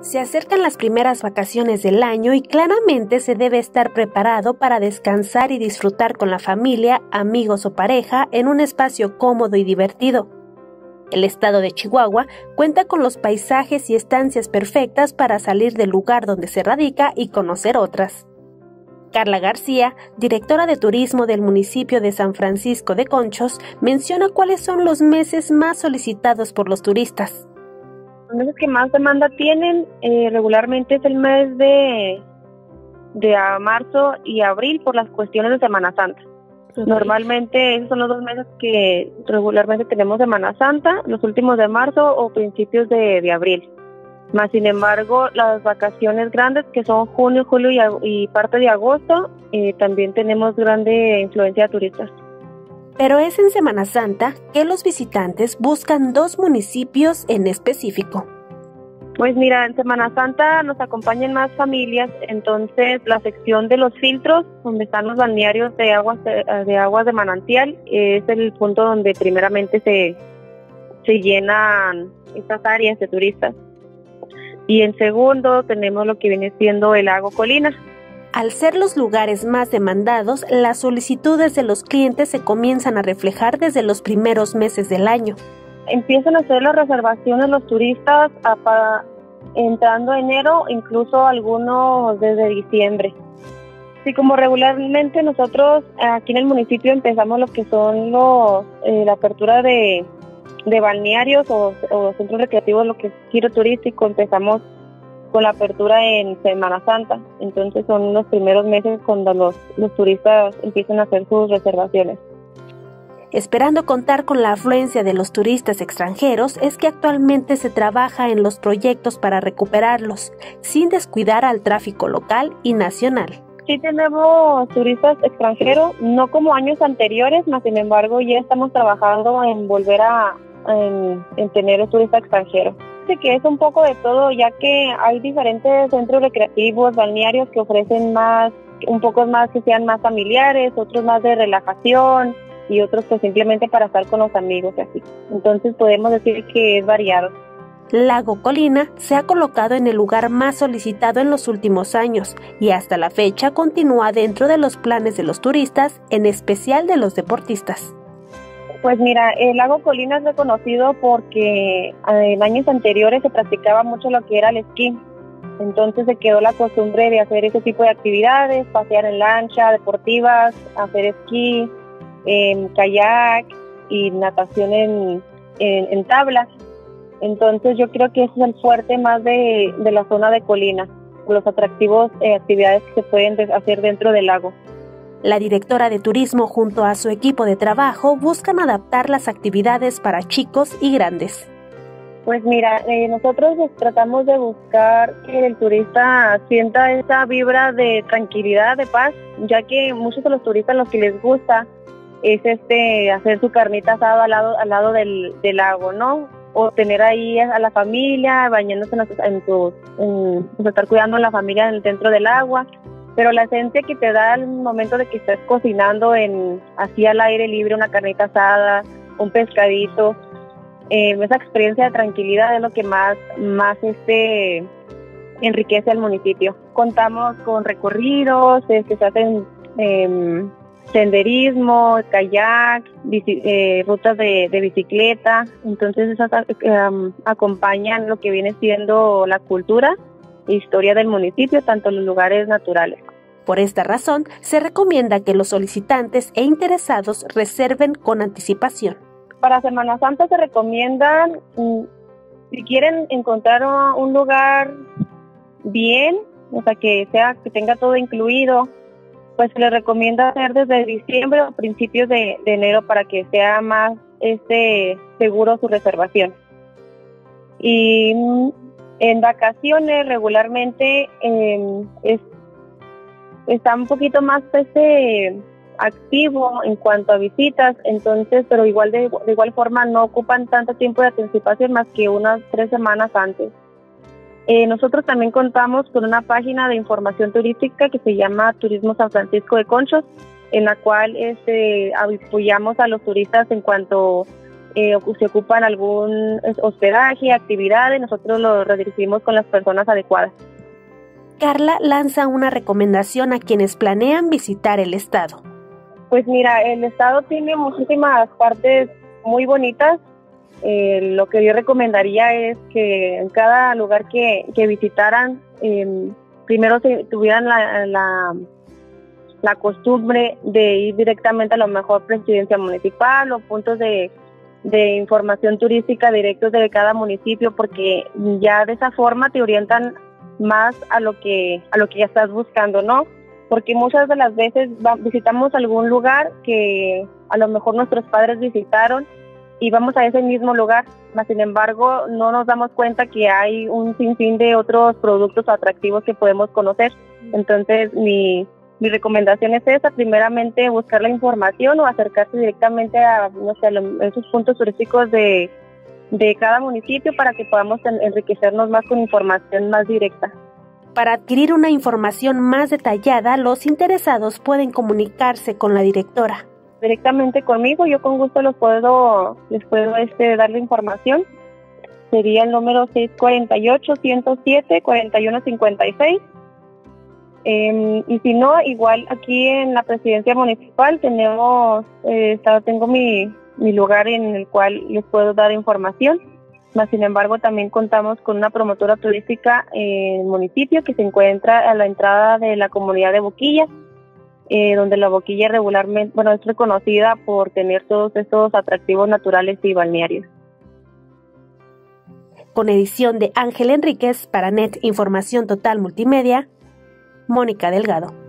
Se acercan las primeras vacaciones del año y claramente se debe estar preparado para descansar y disfrutar con la familia, amigos o pareja en un espacio cómodo y divertido. El estado de Chihuahua cuenta con los paisajes y estancias perfectas para salir del lugar donde se radica y conocer otras. Carla García, directora de turismo del municipio de San Francisco de Conchos, menciona cuáles son los meses más solicitados por los turistas. Los meses que más demanda tienen eh, regularmente es el mes de, de marzo y abril por las cuestiones de Semana Santa. Normalmente esos son los dos meses que regularmente tenemos Semana Santa, los últimos de marzo o principios de, abril. Más sin embargo, las vacaciones grandes que son junio, julio y, parte de agosto, eh, también tenemos grande influencia de turistas. Pero es en Semana Santa que los visitantes buscan dos municipios en específico. Pues mira, en Semana Santa nos acompañan más familias, entonces la sección de los filtros, donde están los balnearios de aguas de, aguas de manantial, es el punto donde primeramente se, se llenan estas áreas de turistas. Y en segundo tenemos lo que viene siendo el lago Colina, al ser los lugares más demandados, las solicitudes de los clientes se comienzan a reflejar desde los primeros meses del año. Empiezan a hacer las reservaciones los turistas a, entrando enero, incluso algunos desde diciembre. Sí, como regularmente nosotros aquí en el municipio empezamos lo que son los, eh, la apertura de, balnearios o, o, centros recreativos, lo que es giro turístico, empezamos con la apertura en Semana Santa. Entonces son los primeros meses cuando los, los turistas empiezan a hacer sus reservaciones. Esperando contar con la afluencia de los turistas extranjeros, es que actualmente se trabaja en los proyectos para recuperarlos, sin descuidar al tráfico local y nacional. Sí tenemos turistas extranjeros, no como años anteriores, mas sin embargo ya estamos trabajando en volver a en, en tener turista extranjero que es un poco de todo, ya que hay diferentes centros recreativos, balnearios que ofrecen más, un poco más que sean más familiares, otros más de relajación y otros que simplemente para estar con los amigos y así. Entonces podemos decir que es variado. Lago Colina se ha colocado en el lugar más solicitado en los últimos años y hasta la fecha continúa dentro de los planes de los turistas, en especial de los deportistas. Pues mira, el lago Colina es reconocido porque eh, en años anteriores se practicaba mucho lo que era el esquí. Entonces se quedó la costumbre de hacer ese tipo de actividades, pasear en lancha, deportivas, hacer esquí, en kayak y natación en, en, tabla. Entonces yo creo que ese es el fuerte más de, de la zona de Colina, los atractivos eh, actividades que se pueden hacer dentro del lago. La directora de turismo junto a su equipo de trabajo buscan adaptar las actividades para chicos y grandes. Pues mira, eh, nosotros tratamos de buscar que el turista sienta esa vibra de tranquilidad, de paz, ya que muchos de los turistas lo que les gusta es este hacer su carnita asada al lado, al lado del, lago, ¿no? O tener ahí a la familia, bañándose en, en, sus, en pues, estar cuidando a la familia dentro del agua pero la esencia que te da al momento de que estés cocinando en así al aire libre una carnita asada, un pescadito, eh, esa experiencia de tranquilidad es lo que más más este enriquece al municipio. Contamos con recorridos, que se hacen em, senderismo, kayak, eh, rutas de, bicicleta, entonces esas em, acompañan lo que viene siendo la cultura historia del municipio, tanto los lugares naturales. Por esta razón, se recomienda que los solicitantes e interesados reserven con anticipación. Para Semana Santa se recomienda, mm, si quieren encontrar un lugar bien, o sea, que sea que tenga todo incluido, pues se les recomienda hacer desde diciembre o principios de, enero para que sea más este seguro su reservación. Y mm, en vacaciones regularmente em, está un poquito más este, activo en cuanto a visitas, entonces, pero igual de, igual forma no ocupan tanto tiempo de anticipación más que unas tres semanas antes. Eh, nosotros también contamos con una página de información turística que se llama Turismo San Francisco de Conchos, en la cual este, apoyamos a los turistas en cuanto eh, si ocupan algún hospedaje, actividades, nosotros lo redirigimos con las personas adecuadas. Carla lanza una recomendación a quienes planean visitar el estado. Pues mira, el estado tiene muchísimas partes muy bonitas. Eh, lo que yo recomendaría es que en cada lugar que, visitaran, em, primero tuvieran la, costumbre de ir directamente a lo mejor presidencia municipal o puntos de información turística directos de cada municipio, porque ya de esa forma te orientan más a lo que a lo que ya estás buscando, ¿no? Porque muchas de las veces visitamos algún lugar que a lo mejor nuestros padres visitaron y vamos a ese mismo lugar, mas sin embargo no nos damos cuenta que hay un sinfín de otros productos atractivos que podemos conocer. Entonces mi, mi recomendación es esa, primeramente buscar la información o acercarse directamente a, no sé, a esos puntos turísticos de de cada municipio para que podamos enriquecernos más con información más directa. Para adquirir una información más detallada, los interesados pueden comunicarse con la directora. Directamente conmigo, yo con gusto los puedo, les puedo este, dar la información. Sería el número 648-107-4156. Eh, y si no, igual aquí en la presidencia municipal tenemos, eh, tengo mi, mi lugar en el cual les puedo dar información. Más sin embargo, también contamos con una promotora turística en el municipio que se encuentra a la entrada de la comunidad de Boquilla, eh, donde la Boquilla regularmente, bueno, es reconocida por tener todos estos atractivos naturales y balnearios. Con edición de Ángel Enríquez para Net Información Total Multimedia, Mónica Delgado.